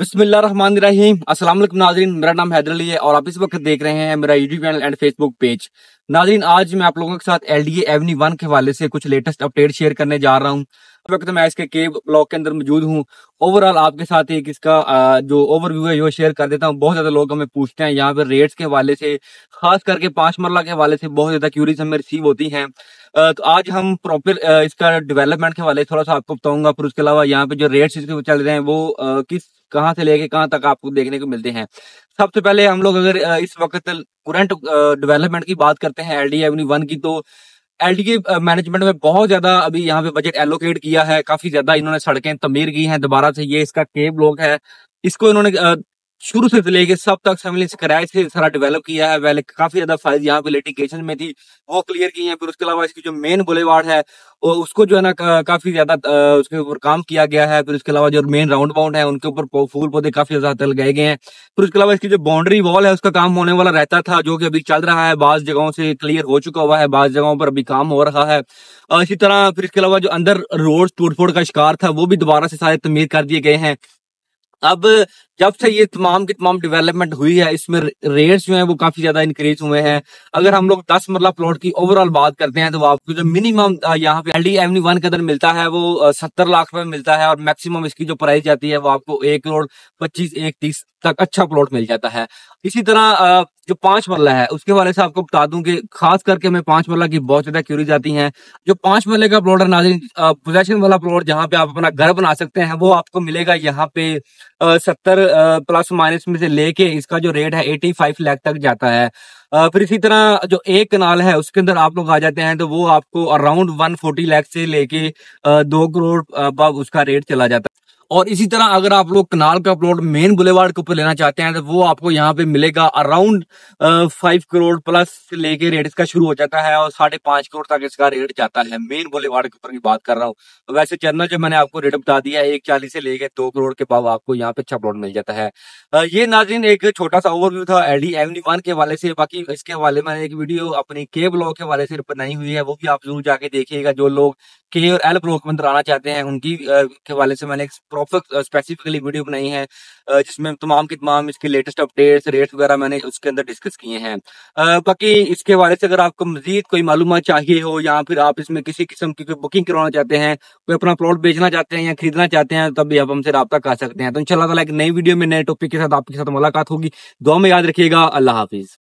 बिस्मिल्लाहिर्रहमानिर्रहीम। अस्सलाम वालेकुम नाजरीन, मेरा नाम हैदर अली है और आप इस वक्त देख रहे हैं मेरा YouTube channel and Facebook page नाजरीन, आज मैं आप लोगों के साथ एल डी एवनी वन के हवाले से कुछ लेटेस्ट अपडेट शेयर करने जा रहा हूँ। वक्त मैं इसके के ब्लॉग के अंदर मौजूद हूँ। ओवरऑल आपके साथ एक इसका जो ओवरव्यू है वो शेयर कर देता हूँ। बहुत ज़्यादा लोग हमें पूछते हैं। यहाँ पे रेट्स के हवाले से, खास करके पाँच मरला के हवाले से बहुत ज़्यादा क्यूरीज हमें रिसीव होती हैं। तो आज हम प्रॉपर इसका डेवलपमेंट के हवाले थोड़ा सा आपको बताऊँगा। फिर उसके अलावा यहाँ पे जो रेट्स इसके चल रहे हैं, वो किस, कहाँ से लेके कहाँ तक आपको देखने को मिलते हैं। सबसे पहले हम लोग अगर इस वक्त करंट डेवलपमेंट की बात करते हैं एल डी एवनी वन की तो एलडी मैनेजमेंट में बहुत ज़्यादा अभी यहाँ पे बजट एलोकेट किया है, काफ़ी ज़्यादा इन्होंने सड़कें तमीर की हैं, दोबारा से ये इसका केब लोग है। इसको इन्होंने शुरू से लेके सब तक फैमिली किराए से सारा डेवलप किया है, पहले काफ़ी ज़्यादा फ़ाइल यहाँ पे लिटिगेशन में थी, वो क्लियर की है, फिर उसके अलावा इसकी जो मेन बुलेवार्ड है उसको जो है ना काफ़ी ज़्यादा उसके ऊपर काम किया गया है, फिर उसके अलावा जो मेन राउंड बाउंड है, उनके ऊपर फूल पौधे काफ़ी ज़्यादा लगाए गए हैं, फिर उसके अलावा इसकी जो बाउंड्री वॉल है, उसका काम होने वाला रहता था, जो कि अभी चल रहा है, बाज जगहों से क्लियर हो चुका हुआ है, बाज जगहों पर अभी काम हो रहा है इसी तरह फिर इसके अलावा जो अंदर रोड टूट फूट का शिकार था, वो भी दोबारा से सारे तमीर कर दिए गए हैं। अब जब से ये तमाम की तमाम डेवलपमेंट हुई है, इसमें रेट्स जो है वो काफ़ी ज़्यादा इंक्रीज हुए हैं। अगर हम लोग दस मरला प्लॉट की ओवरऑल बात करते हैं तो आपको जो मिनिमम यहाँ पे एल डी एवनी वन के अंदर मिलता है, वो सत्तर लाख रुपए मिलता है, और मैक्सिमम इसकी जो प्राइस जाती है, वो आपको एक करोड़ पच्चीस, एक तीस तक अच्छा प्लॉट मिल जाता है। इसी तरह जो पाँच मरला है, उसके वाले से आपको बता दूँ कि खास करके हमें पाँच मरला की बहुत ज़्यादा क्यूरीज आती हैं। जो पाँच मरले का प्लॉट है नाजिन पोजेशन वाला प्लॉट जहाँ पे आप अपना घर बना सकते हैं, वो आपको मिलेगा यहाँ पे सत्तर प्लस माइनस में से लेके इसका जो रेट है एटी फाइव लैख तक जाता है। फिर इसी तरह जो एक कनाल है, उसके अंदर आप लोग आ जाते हैं तो वो आपको अराउंड वन फोर्टी लैख से लेके दो करोड़ उसका रेट चला जाता है। और इसी तरह अगर आप लोग कनाल का प्लॉट मेन बुलेवार्ड के ऊपर लेना चाहते हैं तो वो आपको यहाँ पे मिलेगा अराउंड फाइव करोड़ प्लस से लेके रेट इसका शुरू हो जाता है और साढ़े पाँच करोड़ तक इसका रेट जाता है। मेन बुलेवार्ड के ऊपर की बात कर रहा हूँ। तो वैसे चैनल जो मैंने आपको रेट बता दिया है, एक चालीस से लेके दो करोड़ के बाद आपको यहाँ पे अच्छा प्लॉट मिल जाता है। ये नाजरीन एक छोटा सा ओवरव्यू था एल डी के हवाले से, बाकी इसके हवाले में एक वीडियो अपनी के ब्लॉग के हवाले से बनाई हुई है, वो भी आप ज़रूर जाके देखिएगा, जो लोग के और एल ब्लॉक में आना चाहते हैं, उनकी के हवाले से मैंने प्रॉपर स्पेसिफिकली वीडियो बनाई है जिसमें तमाम की तमाम इसके लेटेस्ट अपडेट्स रेट्स वगैरह मैंने उसके अंदर डिस्कस किए हैं। बाकी इसके हवाले से अगर आपको मजीद कोई मालूम चाहिए हो या फिर आप इसमें किसी किस्म की कोई बुकिंग करवाना चाहते हैं, कोई अपना प्लॉट बेचना चाहते हैं या खरीदना चाहते हैं, तब भी आप हमसे रब्ता कर सकते हैं। तो इंशाल्लाह एक नई वीडियो में नए टॉपिक के साथ आपके साथ मुलाकात होगी। दुआ में याद रखिएगा। अल्लाह हाफिज।